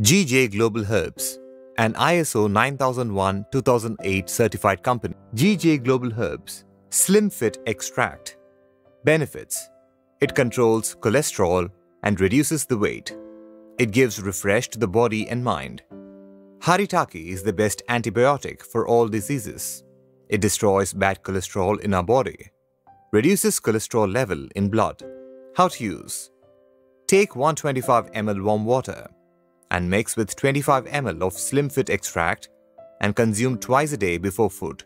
GJ Global Herbs, an ISO 9001-2008 certified company. GJ Global Herbs Slymfit Extract Benefits It controls cholesterol and reduces the weight. It gives refresh to the body and mind. Haritaki is the best antibiotic for all diseases. It destroys bad cholesterol in our body, reduces cholesterol level in blood. How to use? Take 125 ml warm water and mix with 25 ml of Slymfit extract and consume twice a day before food.